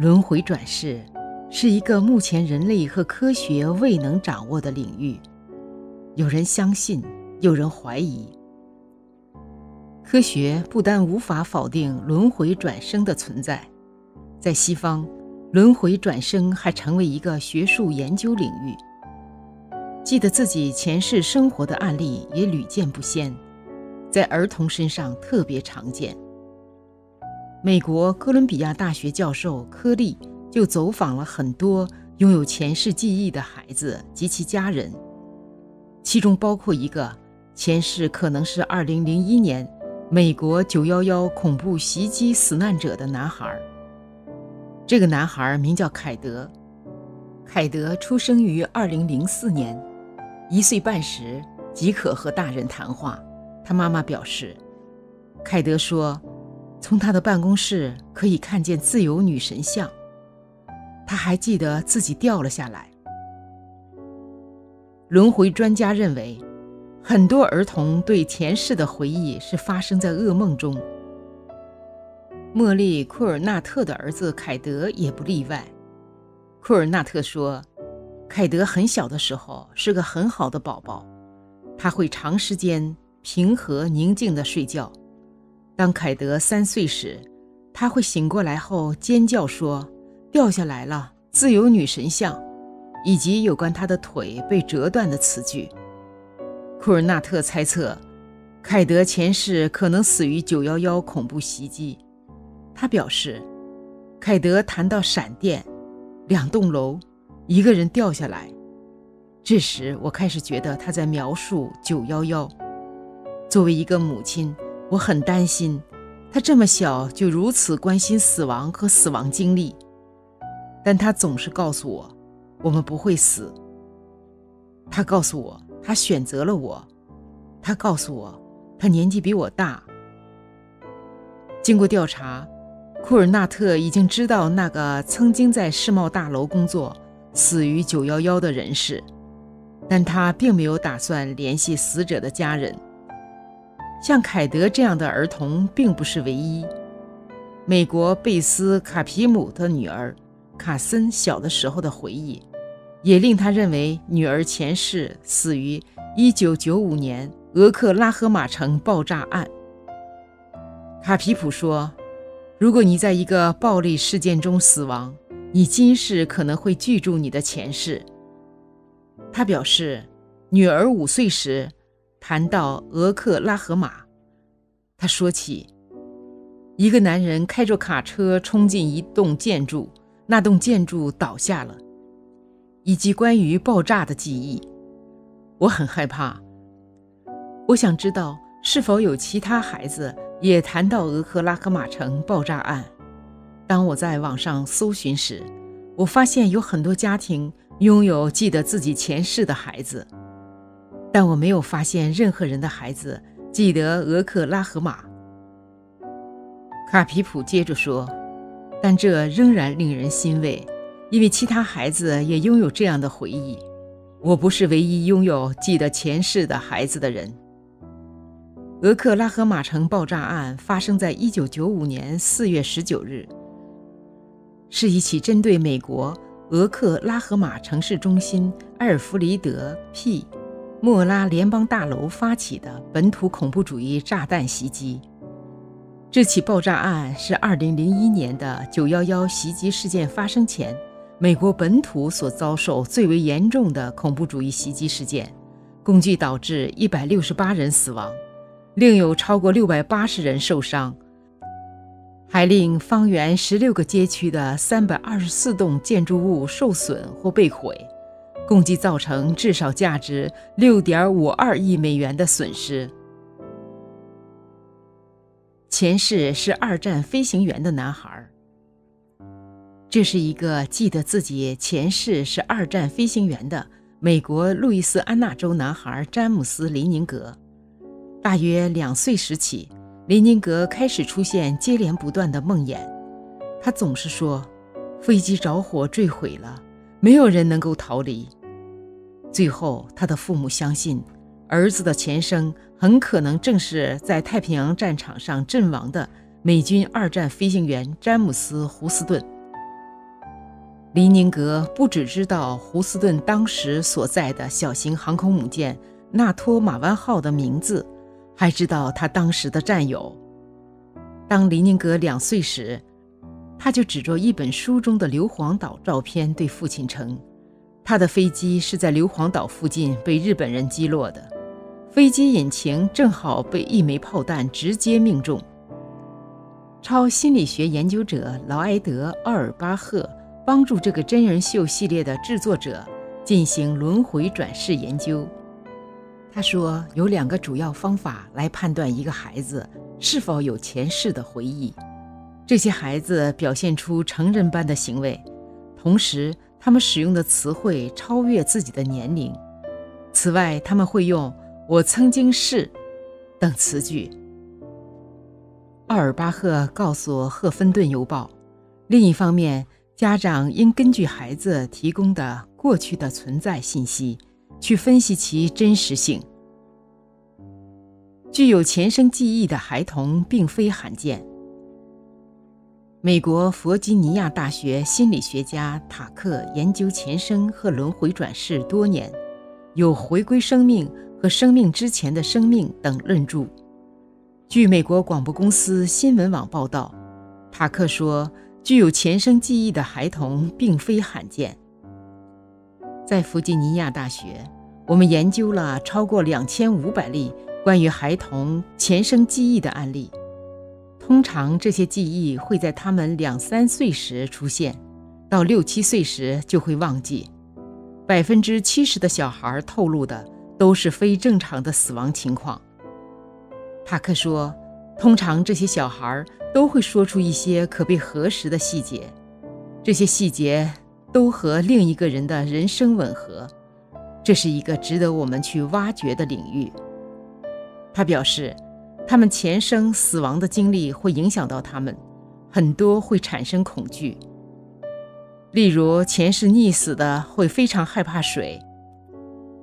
轮回转世是一个目前人类和科学未能掌握的领域，有人相信，有人怀疑。科学不但无法否定轮回转生的存在，在西方，轮回转生还成为一个学术研究领域。记得自己前世生活的案例也屡见不鲜，在儿童身上特别常见。美国哥伦比亚大学教授科利就走访了很多拥有前世记忆的孩子及其家人，其中包括一个前世可能是2001年美国911恐怖袭击死难者的男孩。这个男孩名叫凯德，凯德出生于2004年，一岁半时即可和大人谈话。他妈妈表示，凯德说。从他的办公室可以看见自由女神像，他还记得自己掉了下来。轮回专家认为，很多儿童对前世的回忆是发生在噩梦中。莫莉·库尔纳特的儿子凯德也不例外。库尔纳特说，凯德很小的时候是个很好的宝宝，他会长时间平和宁静地睡觉。当凯德三岁时，他会醒过来后尖叫说：“掉下来了！”自由女神像，以及有关他的腿被折断的词句。库尔纳特猜测，凯德前世可能死于911恐怖袭击。他表示，凯德谈到闪电、两栋楼、一个人掉下来。这时，我开始觉得他在描述911。作为一个母亲。我很担心，他这么小就如此关心死亡和死亡经历，但他总是告诉我，我们不会死。他告诉我，他选择了我。他告诉我，他年纪比我大。经过调查，库尔纳特已经知道那个曾经在世贸大楼工作、死于911的人士，但他并没有打算联系死者的家人。像凯德这样的儿童并不是唯一。美国贝斯卡皮姆的女儿卡森小的时候的回忆，也令他认为女儿前世死于1995年俄克拉荷马城爆炸案。卡皮普说：“如果你在一个暴力事件中死亡，你今世可能会记住你的前世。”他表示，女儿五岁时。谈到俄克拉荷马，他说起一个男人开着卡车冲进一栋建筑，那栋建筑倒下了，以及关于爆炸的记忆。我很害怕。我想知道是否有其他孩子也谈到俄克拉荷马城爆炸案。当我在网上搜寻时，我发现有很多家庭拥有记得自己前世的孩子。但我没有发现任何人的孩子记得俄克拉荷马。卡皮普接着说：“但这仍然令人欣慰，因为其他孩子也拥有这样的回忆。我不是唯一拥有记得前世的孩子的人。”俄克拉荷马城爆炸案发生在1995年4月19日，是一起针对美国俄克拉荷马城市中心埃尔弗里德 ·P。莫拉联邦大楼发起的本土恐怖主义炸弹袭击。这起爆炸案是2001年的911袭击事件发生前，美国本土所遭受最为严重的恐怖主义袭击事件，共计导致168人死亡，另有超过680人受伤，还令方圆16个街区的324栋建筑物受损或被毁。共计造成至少价值六点五二亿美元的损失。前世是二战飞行员的男孩。这是一个记得自己前世是二战飞行员的美国路易斯安那州男孩詹姆斯·林宁格。大约两岁时起，林宁格开始出现接连不断的梦魇。他总是说：“飞机着火坠毁了，没有人能够逃离。”最后，他的父母相信，儿子的前生很可能正是在太平洋战场上阵亡的美军二战飞行员詹姆斯·胡斯顿。黎宁格不只知道胡斯顿当时所在的小型航空母舰“纳托马湾号”的名字，还知道他当时的战友。当黎宁格两岁时，他就指着一本书中的硫磺岛照片对父亲称：“他的飞机是在硫磺岛附近被日本人击落的，飞机引擎正好被一枚炮弹直接命中。”超心理学研究者劳埃德·奥尔巴赫。帮助这个真人秀系列的制作者进行轮回转世研究。他说，有两个主要方法来判断一个孩子是否有前世的回忆。这些孩子表现出成人般的行为，同时他们使用的词汇超越自己的年龄。此外，他们会用“我曾经是”等词句。奥尔巴赫告诉《赫芬顿邮报》，另一方面。家长应根据孩子提供的过去的存在信息，去分析其真实性。具有前生记忆的孩童并非罕见。美国弗吉尼亚大学心理学家塔克研究前生和轮回转世多年，有“回归生命”和“生命之前的生命”等论著。据美国广播公司新闻网报道，塔克说。具有前生记忆的孩童并非罕见。在弗吉尼亚大学，我们研究了超过两千五百例关于孩童前生记忆的案例。通常，这些记忆会在他们两三岁时出现，到六七岁时就会忘记。百分之七十的小孩透露的都是非正常的死亡情况。塔克说。通常，这些小孩都会说出一些可被核实的细节，这些细节都和另一个人的人生吻合，这是一个值得我们去挖掘的领域。他表示，他们前生死亡的经历会影响到他们，很多会产生恐惧。例如，前世溺死的会非常害怕水。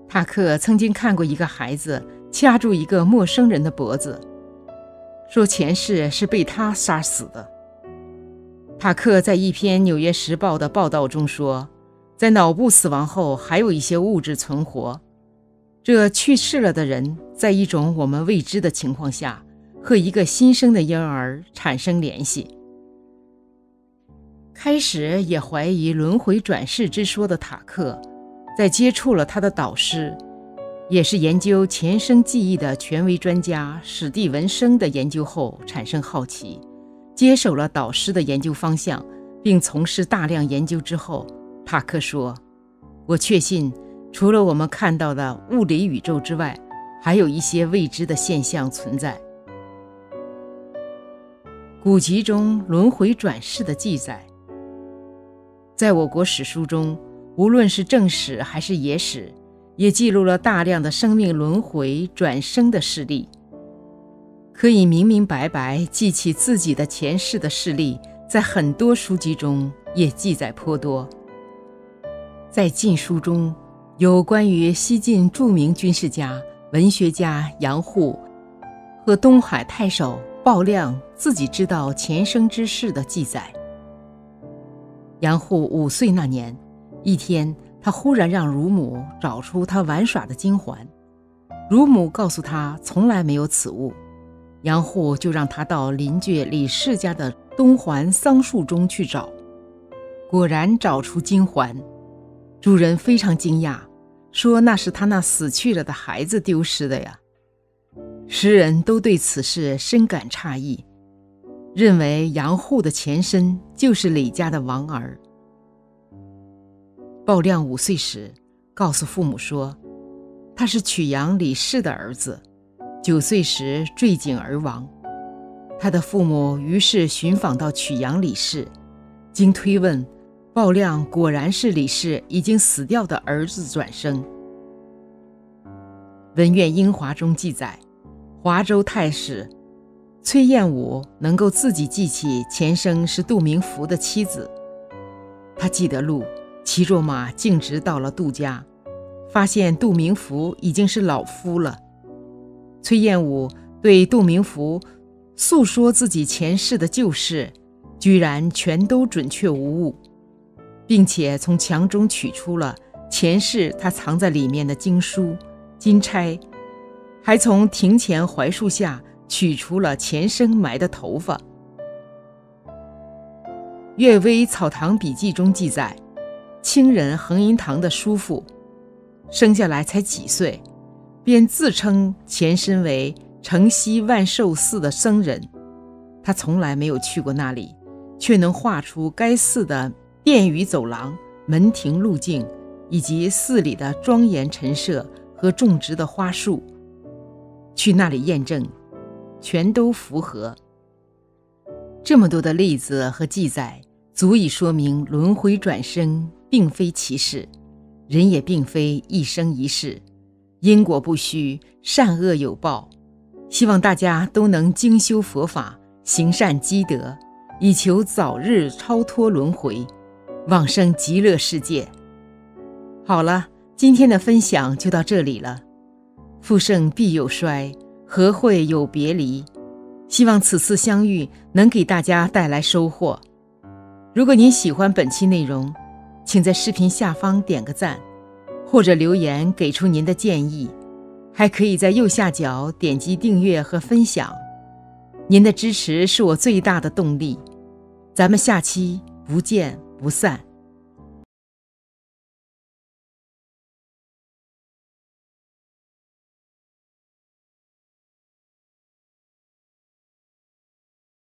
塔克曾经看过一个孩子掐住一个陌生人的脖子。说前世是被他杀死的。塔克在一篇《纽约时报》的报道中说，在脑部死亡后还有一些物质存活，这去世了的人在一种我们未知的情况下和一个新生的婴儿产生联系。开始也怀疑轮回转世之说的塔克，在接触了他的导师。也是研究前生记忆的权威专家史蒂文生的研究后产生好奇，接手了导师的研究方向，并从事大量研究之后，塔克说：“我确信，除了我们看到的物理宇宙之外，还有一些未知的现象存在。”古籍中轮回转世的记载，在我国史书中，无论是正史还是野史。也记录了大量的生命轮回转生的事例，可以明明白白记起自己的前世的事例，在很多书籍中也记载颇多。在《晋书》中有关于西晋著名军事家、文学家杨户和东海太守鲍亮自己知道前生之事的记载。杨户五岁那年，一天。他忽然让乳母找出他玩耍的金环，乳母告诉他从来没有此物，杨户就让他到邻居李氏家的东环桑树中去找，果然找出金环，主人非常惊讶，说那是他那死去了的孩子丢失的呀。诗人都对此事深感诧异，认为杨户的前身就是李家的王儿。鲍亮五岁时，告诉父母说，他是曲阳李氏的儿子。九岁时坠井而亡。他的父母于是寻访到曲阳李氏，经推问，鲍亮果然是李氏已经死掉的儿子转生。文苑英华中记载，华州太史崔彦武能够自己记起前生是杜明福的妻子，他记得路。骑着马径直到了杜家，发现杜明福已经是老夫了。崔彦武对杜明福诉说自己前世的旧事，居然全都准确无误。并且从墙中取出了前世他藏在里面的经书、金钗，还从庭前槐树下取出了前生埋的头发。《岳微草堂笔记》中记载，清人恒荫堂的叔父生下来才几岁，便自称前身为城西万寿寺的僧人。他从来没有去过那里，却能画出该寺的。殿宇走廊、门庭路径，以及寺里的庄严陈设和种植的花树，去那里验证，全都符合。这么多的例子和记载，足以说明轮回转生并非奇事，人也并非一生一世，因果不虚，善恶有报。希望大家都能精修佛法，行善积德，以求早日超脱轮回。往生极乐世界。好了，今天的分享就到这里了。复盛必有衰，和会有别离。希望此次相遇能给大家带来收获。如果您喜欢本期内容，请在视频下方点个赞，或者留言给出您的建议。还可以在右下角点击订阅和分享。您的支持是我最大的动力。咱们下期不见。不散。